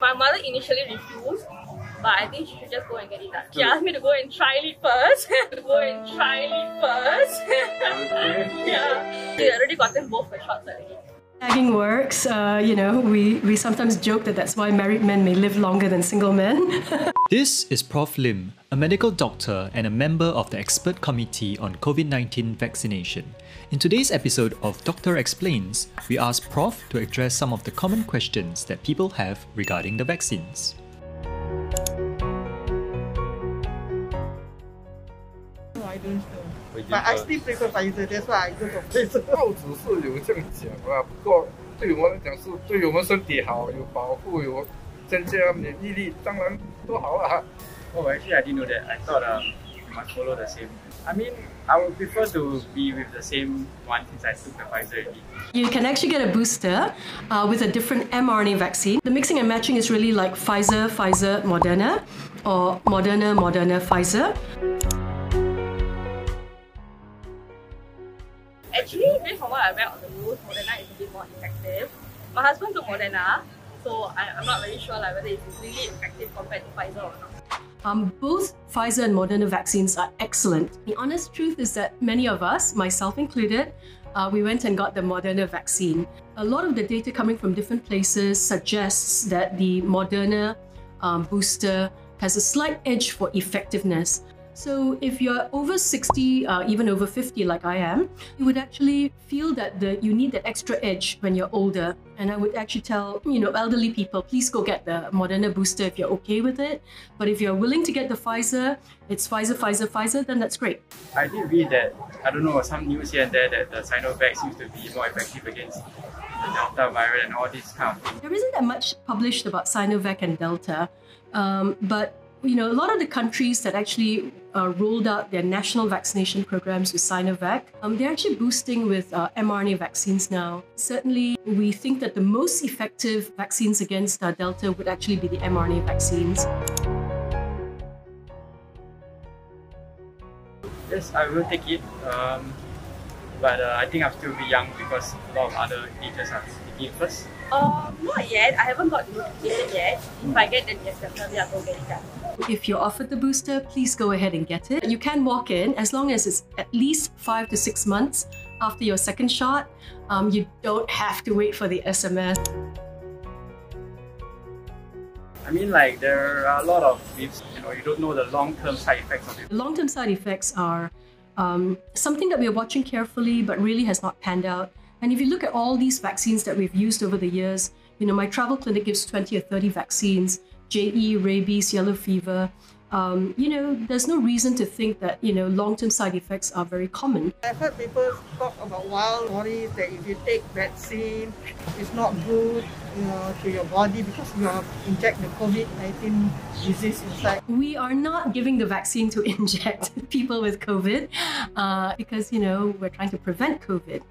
My mother initially refused, but I think she should just go and get it done. She asked me to go and try it first. to go and try it first. yeah. She already gotten both her shots already. Tagging works. Uh, you know, we, we sometimes joke that that's why married men may live longer than single men. this is Prof. Lim, a medical doctor and a member of the expert committee on COVID 19 vaccination. In today's episode of Doctor Explains, we ask Prof to address some of the common questions that people have regarding the vaccines. I don't know. But I still prefer Pfizer, that's why I go for Pfizer. 报纸是有这样讲啦，不过对我来讲是对我们身体好，有保护，有增加免疫力，当然都好啦。 Oh, actually, I didn't know that. I thought um, you must follow the same. I mean, I would prefer to be with the same one since I took the Pfizer already. You can actually get a booster uh, with a different mRNA vaccine. The mixing and matching is really like Pfizer, Pfizer, Moderna, or Moderna, Moderna, Pfizer. Actually, based on what I read on the rules, Moderna is a bit more effective. My husband took Moderna, so I, I'm not really sure like, whether it's really effective compared to Pfizer or not. Um, both Pfizer and Moderna vaccines are excellent. The honest truth is that many of us, myself included, uh, we went and got the Moderna vaccine. A lot of the data coming from different places suggests that the Moderna um, booster has a slight edge for effectiveness. So if you're over 60, uh, even over 50 like I am, you would actually feel that the, you need that extra edge when you're older. And I would actually tell, you know, elderly people, please go get the Moderna booster if you're okay with it. But if you're willing to get the Pfizer, it's Pfizer, Pfizer, Pfizer, then that's great. I did read that, I don't know, some news here and there that the Sinovac seems to be more effective against the Delta variant and all these kind of things. There isn't that much published about Sinovac and Delta, um, but you know, a lot of the countries that actually uh, rolled out their national vaccination programs with Sinovac, um, they're actually boosting with uh, mRNA vaccines now. Certainly, we think that the most effective vaccines against uh, Delta would actually be the mRNA vaccines. Yes, I will take it. Um, but uh, I think I'll still be young because a lot of other ages are taking it first. Um, not yet. I haven't got the notification yet. If I get, then yes, definitely I'll go get it done. If you're offered the booster, please go ahead and get it. You can walk in as long as it's at least five to six months after your second shot. Um, you don't have to wait for the SMS. I mean, like, there are a lot of myths, you know, you don't know the long-term side effects of it. Long-term side effects are um, something that we're watching carefully, but really has not panned out. And if you look at all these vaccines that we've used over the years, you know, my travel clinic gives 20 or 30 vaccines, JE, rabies, yellow fever. Um, you know, there's no reason to think that, you know, long-term side effects are very common. I've heard people talk about wild stories that if you take vaccine, it's not good you know, to your body because you are inject the COVID-19 disease inside. We are not giving the vaccine to inject people with COVID uh, because, you know, we're trying to prevent COVID.